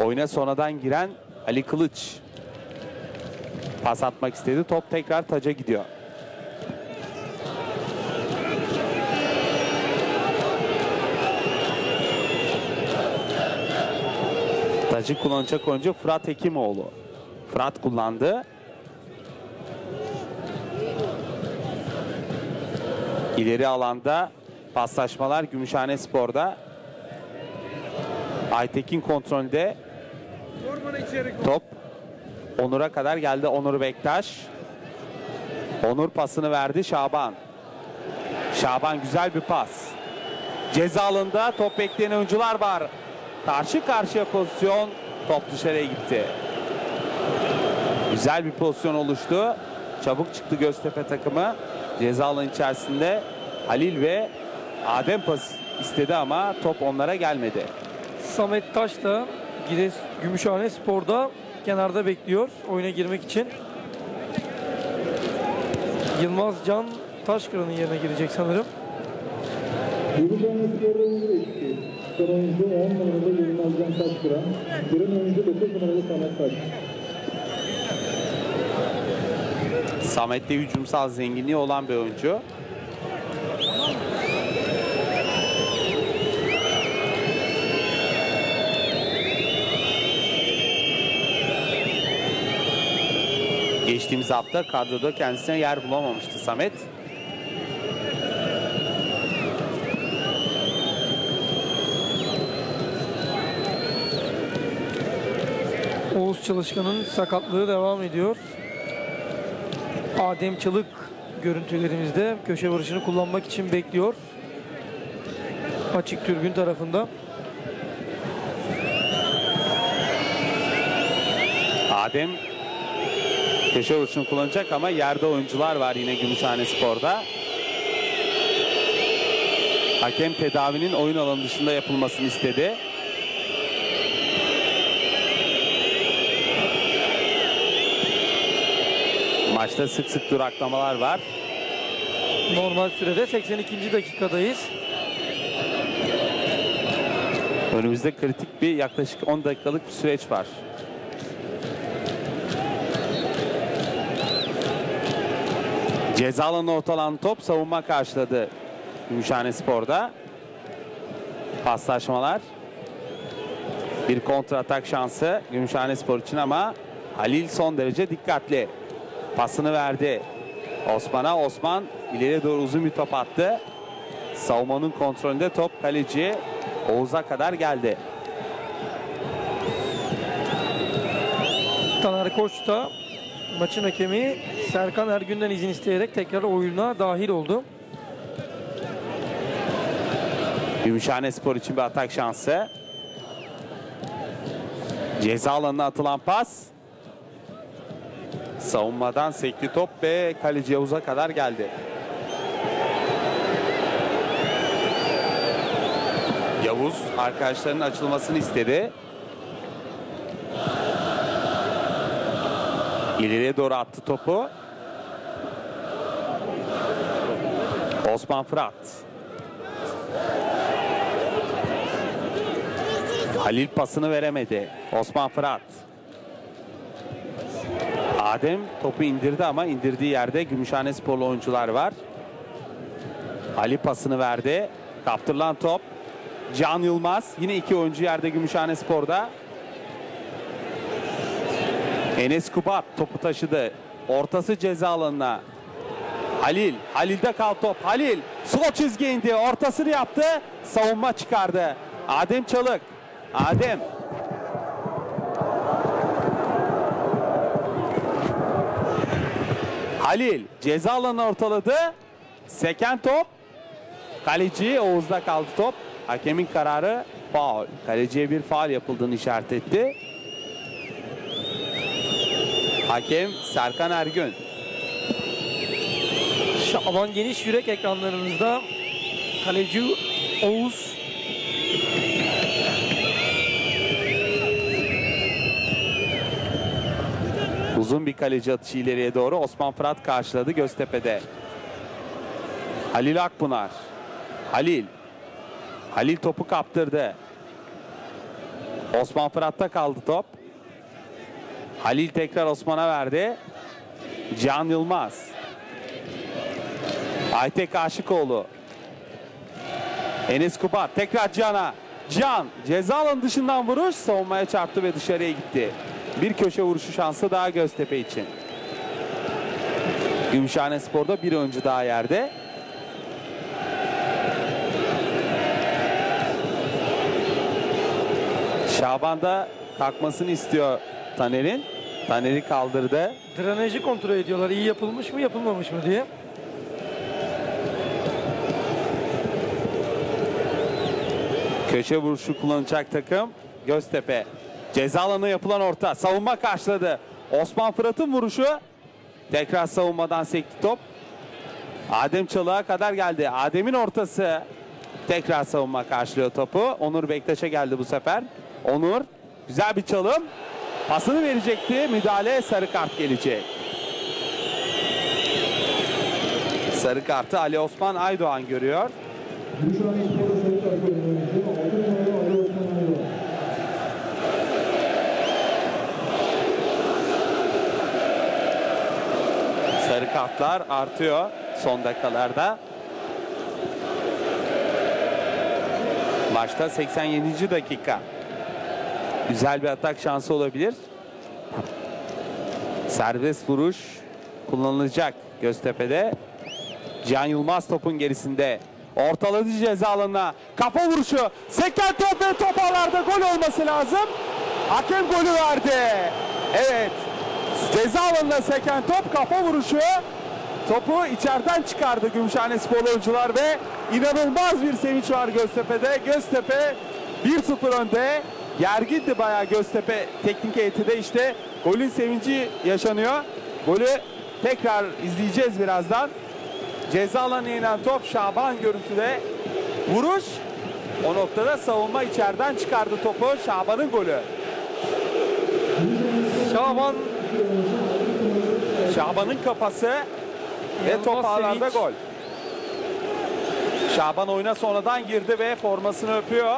Oyuna sonradan giren Ali Kılıç. Pas atmak istedi. Top tekrar taca gidiyor. Tacı kullanacak oyuncu Fırat Hekimoğlu. Fırat kullandı. İleri alanda paslaşmalar Gümüşhane Spor'da. Aytekin kontrolde. Top Onur'a kadar geldi Onur Bektaş. Onur pasını verdi Şaban. Şaban güzel bir pas. Ceza alanında top bekleyen oyuncular var. Karşı karşıya pozisyon. Top dışarıya gitti. Güzel bir pozisyon oluştu. Çabuk çıktı Göztepe takımı. Ceza alanı içerisinde Halil ve Adem pas istedi ama top onlara gelmedi. Samet Taş da Gides Gümüşhane Spor'da kenarda bekliyor oyuna girmek için. Yılmaz Can Taşkıran'ın yerine girecek sanırım. Gümüşhane Spor'da oyuncu değişikliği. Son oyuncu 10 numaralı Yılmaz Can Taşkıran. Giren oyuncu 9 numaralı Samet Taş. Samet'te hücumsal zenginliği olan bir oyuncu. Geçtiğimiz hafta kadroda kendisine yer bulamamıştı Samet. Oğuz Çalışkan'ın sakatlığı devam ediyor. Adem Çalık görüntülerimizde köşe vuruşunu kullanmak için bekliyor. Açık türbün tarafında. Adem köşe vuruşunu kullanacak ama yerde oyuncular var yine Gümüşhane Spor'da. Hakem tedavinin oyun alanı dışında yapılmasını istedi. Maçta sık sık duraklamalar var. Normal sürede 82. dakikadayız. Önümüzde kritik bir yaklaşık 10 dakikalık bir süreç var. Ceza alanına ortalanan top savunma karşıladı Gümüşhane Spor'da. Paslaşmalar. Bir kontra atak şansı Gümüşhane Spor için ama Halil son derece dikkatli. Pasını verdi Osman'a. Osman ileriye doğru uzun bir top attı. Savunmanın kontrolünde top kaleci Oğuz'a kadar geldi. Taner Koç da maçın hakemi Serkan Ergün'den izin isteyerek tekrar oyuna dahil oldu. Gümüşhane Spor için bir atak şansı. Ceza alanına atılan pas. Savunmadan sekti top ve kaleci Yavuz'a kadar geldi. Yavuz arkadaşlarının açılmasını istedi. İleriye doğru attı topu. Osman Fırat. Halil pasını veremedi. Osman Fırat. Adem topu indirdi ama indirdiği yerde Gümüşhane sporlu oyuncular var. Ali pasını verdi. Kaptırılan top. Can Yılmaz. Yine iki oyuncu yerde Gümüşhane Spor'da. Enes Kubat topu taşıdı. Ortası ceza alanına. Halil. Halil'de kal top. Halil sol çizgi indi. Ortasını yaptı. Savunma çıkardı. Adem Çalık. Adem. Halil ceza alanına ortaladı. Seken top. Kaleci Oğuz'da kaldı top. Hakemin kararı faul. Kaleciye bir faul yapıldığını işaret etti. Hakem Serkan Ergün. Şaban Geniş Yürek ekranlarınızda kaleci Oğuz Uzun bir kaleci atışı ileriye doğru Osman Fırat karşıladı Göztepe'de. Halil Akpınar. Halil. Halil topu kaptırdı. Osman Fırat'ta kaldı top. Halil tekrar Osman'a verdi. Can Yılmaz. Aytek Aşıkoğlu. Enes Kubat tekrar Can'a. Can ceza alanı dışından vuruş savunmaya çarptı ve dışarıya gitti. Bir köşe vuruşu şansı daha Göztepe için. Gümüşhane Spor'da bir oyuncu daha yerde. Şaban da kalkmasını istiyor Taner'in. Taner'i kaldırdı. Drenajı kontrol ediyorlar. İyi yapılmış mı yapılmamış mı diye. Köşe vuruşu kullanacak takım Göztepe. Ceza alanına yapılan orta. Savunma karşıladı. Osman Fırat'ın vuruşu. Tekrar savunmadan sekti top. Adem Çalık'a kadar geldi. Adem'in ortası. Tekrar savunma karşılıyor topu. Onur Bektaş'a geldi bu sefer. Onur güzel bir çalım. Pasını verecekti. Müdahale sarı kart gelecek. Sarı kartı Ali Osman Aydoğan görüyor. Gümüşhane Spor'da sarı kart gören oyuncu 6 numaralı Ali Osman Aydoğan. Sarı kartlar artıyor son dakikalarda. Maçta 87. dakika. Güzel bir atak şansı olabilir. Serbest vuruş kullanılacak Göztepe'de. Can Yılmaz topun gerisinde. Ortaladı ceza alanına. Kafa vuruşu. Seken top ve top ağlarda gol olması lazım. Hakem golü verdi. Evet. Ceza alanına seken top kafa vuruşu. Topu içeriden çıkardı Gümüşhane Spor oyuncular ve inanılmaz bir sevinç var Göztepe'de. Göztepe 1-0 önde. Gergindi bayağı Göztepe teknik heyeti de işte golün sevinci yaşanıyor. Golü tekrar izleyeceğiz birazdan. Ceza alanına inen top Şaban görüntüde. Vuruş o noktada savunma içeriden çıkardı topu. Şaban'ın golü. Şaban Şaban'ın kafası ve top ağlarda gol. Şaban oyuna sonradan girdi ve formasını öpüyor.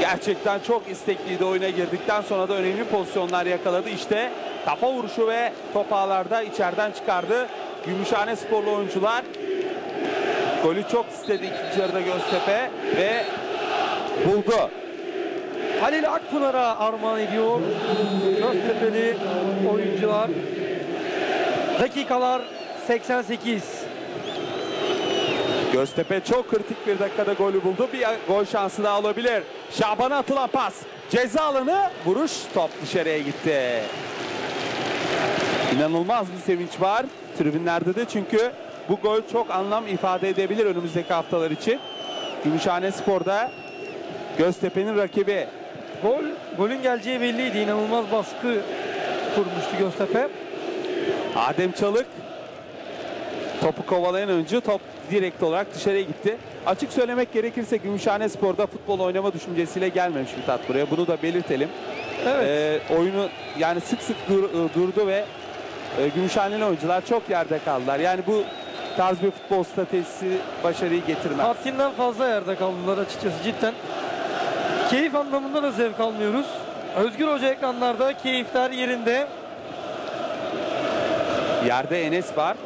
Gerçekten çok istekliydi oyuna girdikten sonra da önemli pozisyonlar yakaladı. İşte kafa vuruşu ve top ağlarda içeriden çıkardı. Gümüşhane sporlu oyuncular golü çok istedi ikinci yarıda Göztepe ve buldu. Halil Akpınar'a armağan ediyor. Göztepe'li oyuncular. Dakikalar 88. Göztepe çok kritik bir dakikada golü buldu. Bir gol şansı daha olabilir. Şaban'a atılan pas. Ceza alanı vuruş top dışarıya gitti. İnanılmaz bir sevinç var tribünlerde de çünkü bu gol çok anlam ifade edebilir önümüzdeki haftalar için. Gümüşhane Spor'da Göztepe'nin rakibi Gol, golün geleceği belliydi. İnanılmaz baskı kurmuştu Göztepe. Adem Çalık topu kovalayan oyuncu top direkt olarak dışarıya gitti. Açık söylemek gerekirse Gümüşhane Spor'da futbol oynama düşüncesiyle gelmemiş Mithat buraya. Bunu da belirtelim. Evet. Ee, oyunu yani sık sık dur- e, durdu ve e, Gümüşhaneli oyuncular çok yerde kaldılar. Yani bu tarz bir futbol stratejisi başarıyı getirmez. Haddinden fazla yerde kaldılar açıkçası cidden. Keyif anlamında da zevk almıyoruz. Özgür Hoca ekranlarda keyifler yerinde. Yerde Enes var.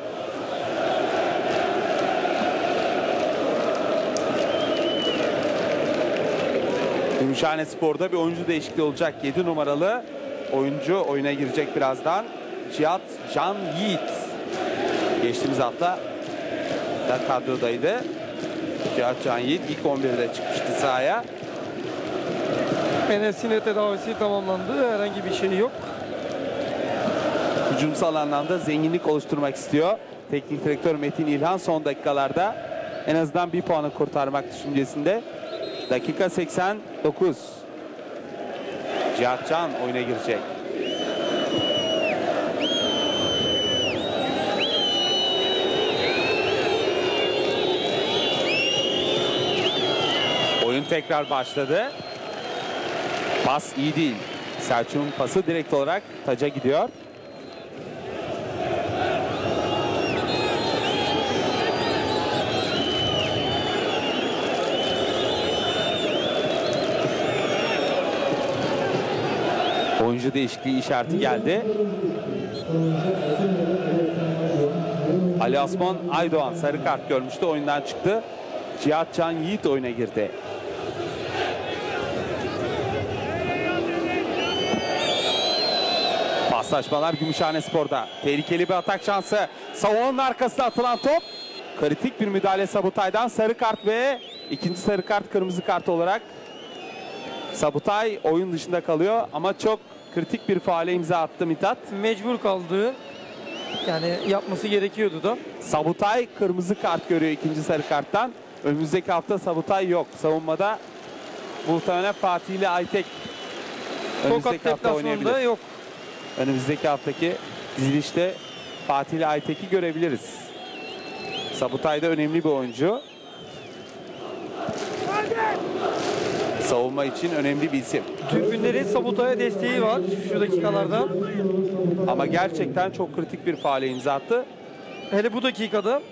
Gümüşhane Spor'da bir oyuncu değişikliği olacak. 7 numaralı oyuncu oyuna girecek birazdan. Cihat Can Yiğit. Geçtiğimiz hafta da kadrodaydı. Cihat Can Yiğit ilk 11'de çıkmıştı sahaya. Enes'in tedavisi tamamlandı. Herhangi bir şey yok. hücumsal anlamda zenginlik oluşturmak istiyor. Teknik direktör Metin İlhan son dakikalarda en azından bir puanı kurtarmak düşüncesinde. Dakika 89. Cihat Can oyuna girecek. Oyun tekrar başladı. Pas iyi değil. Selçuk'un pası direkt olarak taca gidiyor. Oyuncu değişikliği işareti geldi. Ali Asman Aydoğan sarı kart görmüştü. Oyundan çıktı. Cihat Can Yiğit oyuna girdi. Paslaşmalar Gümüşhane Spor'da. Tehlikeli bir atak şansı. Savunmanın arkasına atılan top. Kritik bir müdahale Sabutay'dan sarı kart ve ikinci sarı kart kırmızı kart olarak Sabutay oyun dışında kalıyor ama çok kritik bir faale imza attı Mithat. Mecbur kaldığı yani yapması gerekiyordu da. Sabutay kırmızı kart görüyor ikinci sarı karttan. Önümüzdeki hafta Sabutay yok. Savunmada muhtemelen Fatih ile Aytek Tokat önümüzdeki hafta deplasmanında oynayabilir. yok. Önümüzdeki haftaki dizilişte Fatih ile Aytek'i görebiliriz. Sabutay da önemli bir oyuncu. Savunma için önemli bir isim. Tribünlerin Sabutay'a desteği var şu dakikalarda. Ama gerçekten çok kritik bir faale imza attı. Hele bu dakikada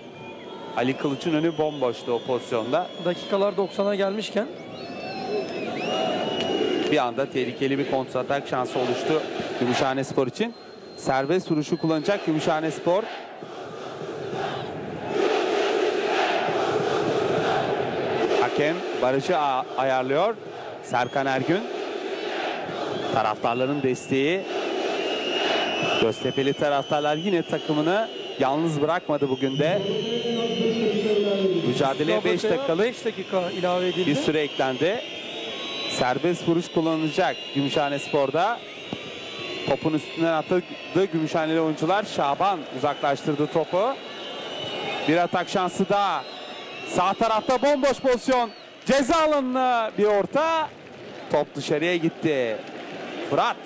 Ali Kılıç'ın önü bomboştu o pozisyonda. dakikalar 90'a gelmişken Bir anda tehlikeli bir kontratak şansı oluştu Gümüşhane Spor için. Serbest vuruşu kullanacak Gümüşhane Spor. Hakem barışı ayarlıyor. Serkan Ergün. Taraftarların desteği. Göztepe'li taraftarlar yine takımını yalnız bırakmadı bugün de. Mücadeleye 5 dakikalık 5 dakika ilave edildi. bir süre eklendi. Serbest vuruş kullanılacak Gümüşhane Spor'da. Topun üstünden atıldı Gümüşhaneli oyuncular. Şaban uzaklaştırdı topu. Bir atak şansı daha. Sağ tarafta bomboş pozisyon. Ceza alanına bir orta. Top dışarıya gitti. Fırat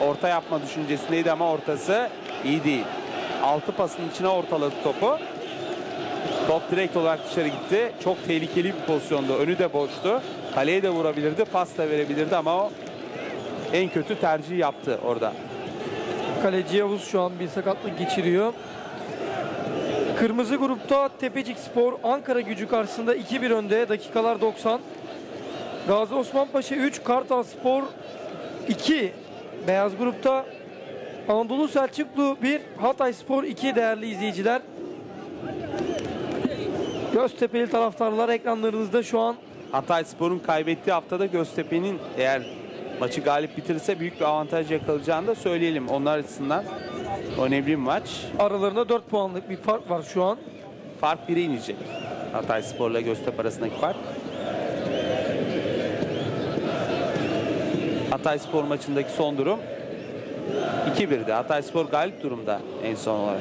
orta yapma düşüncesindeydi ama ortası iyi değil. Altı pasın içine ortaladı topu. Top direkt olarak dışarı gitti. Çok tehlikeli bir pozisyondu. Önü de boştu. Kaleye de vurabilirdi. Pas da verebilirdi ama o en kötü tercihi yaptı orada. Kaleci Yavuz şu an bir sakatlık geçiriyor. Kırmızı grupta Tepecik Spor Ankara gücü karşısında 2-1 önde. Dakikalar 90. Gazi Osman Paşa 3, Kartal Spor 2. Beyaz grupta Anadolu Selçuklu 1, Hatay Spor 2 değerli izleyiciler. Göztepe'li taraftarlar ekranlarınızda şu an Hatay Spor'un kaybettiği haftada Göztepe'nin eğer maçı galip bitirirse büyük bir avantaj yakalayacağını da söyleyelim. Onlar açısından önemli bir maç. aralarında 4 puanlık bir fark var şu an. Fark 1'e inecek. Hatay Spor'la Göztepe arasındaki fark. Hatay Spor maçındaki son durum 2-1'di. Hatay Spor galip durumda en son olarak.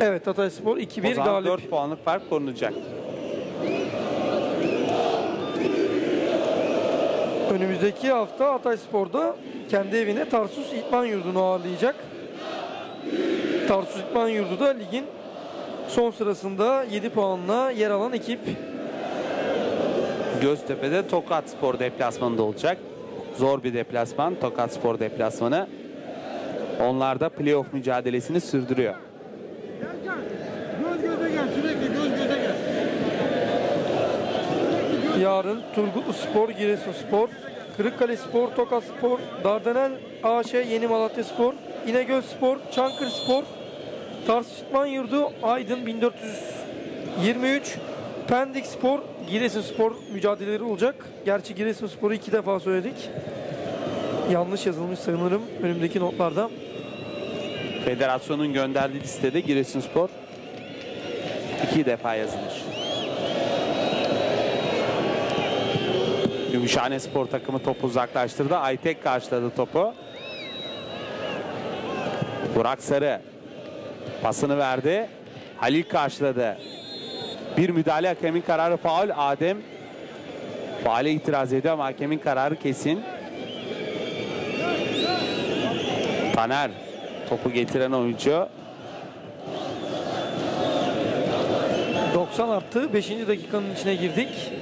Evet Hatay Spor 2-1 o zaman galip. 4 puanlık fark korunacak. Önümüzdeki hafta Hatay Spor'da kendi evine Tarsus İtman Yurdu'nu ağırlayacak. Tarsus İtman Yurdu da ligin son sırasında 7 puanla yer alan ekip. Göztepe'de Tokat Spor deplasmanında olacak. Zor bir deplasman Tokat Spor deplasmanı. Onlar da playoff mücadelesini sürdürüyor. Göz göze gel sürekli göz göze gel. Yarın Turgutlu Spor, Giresun Spor, Kırıkkale Spor, Tokat Spor, Dardanel AŞ, Yeni Malatya Spor, İnegöl Spor, Çankırı Spor, Tarsus İtman Yurdu, Aydın 1423, Pendik Spor, Giresun Spor mücadeleleri olacak. Gerçi Giresun Spor'u iki defa söyledik. Yanlış yazılmış sanırım önümdeki notlarda. Federasyonun gönderdiği listede Giresunspor iki defa yazılmış. Gümüşhane Spor takımı topu uzaklaştırdı. Aytek karşıladı topu. Burak Sarı pasını verdi. Halil karşıladı. Bir müdahale hakemin kararı faul. Adem faale itiraz ediyor ama hakemin kararı kesin. Taner topu getiren oyuncu. 90 arttı. 5. dakikanın içine girdik.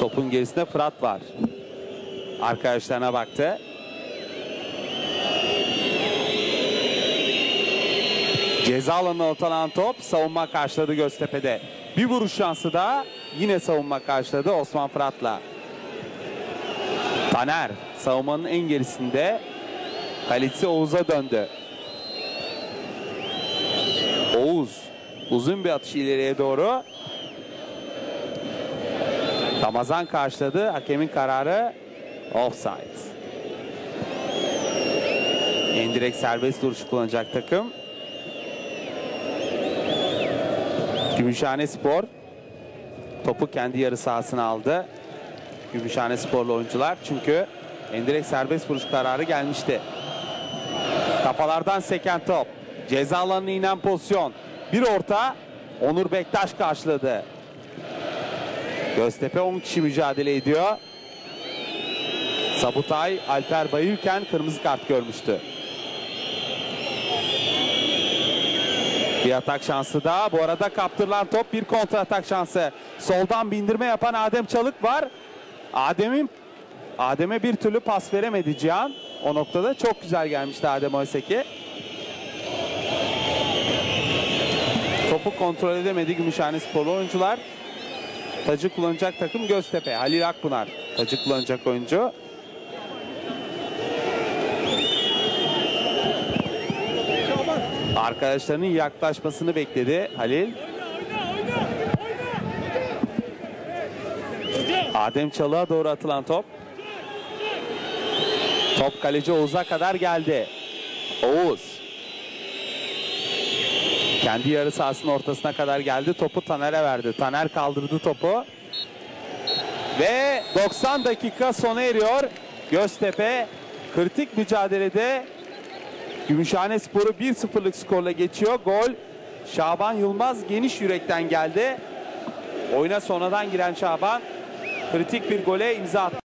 Topun gerisinde Fırat var. Arkadaşlarına baktı. Ceza alanına ortalanan top savunma karşıladı Göztepe'de. Bir vuruş şansı daha yine savunma karşıladı Osman Fırat'la. Taner savunmanın en gerisinde Kaleci Oğuz'a döndü. Oğuz uzun bir atış ileriye doğru. Ramazan karşıladı. Hakemin kararı offside. Endirek serbest duruş kullanacak takım. Gümüşhane Spor topu kendi yarı sahasına aldı. Gümüşhane Sporlu oyuncular çünkü endirek serbest vuruş kararı gelmişti. Kafalardan seken top. Ceza alanına inen pozisyon. Bir orta. Onur Bektaş karşıladı. Göztepe 10 kişi mücadele ediyor. Sabutay Alper Bayırken kırmızı kart görmüştü. Bir atak şansı daha. Bu arada kaptırılan top bir kontra atak şansı. Soldan bindirme yapan Adem Çalık var. Adem'in Adem'e bir türlü pas veremedi Cihan. O noktada çok güzel gelmişti Adem Oyseki. Topu kontrol edemedi Gümüşhane Sporlu oyuncular. Tacı kullanacak takım Göztepe. Halil Akpınar tacı kullanacak oyuncu. Arkadaşlarının yaklaşmasını bekledi Halil. Adem Çalık'a doğru atılan top. Top kaleci Oğuz'a kadar geldi. Oğuz. Kendi yarı sahasının ortasına kadar geldi. Topu Taner'e verdi. Taner kaldırdı topu. Ve 90 dakika sona eriyor. Göztepe kritik mücadelede Gümüşhane Sporu 1-0'lık skorla geçiyor. Gol Şaban Yılmaz geniş yürekten geldi. Oyuna sonradan giren Şaban kritik bir gole imza attı.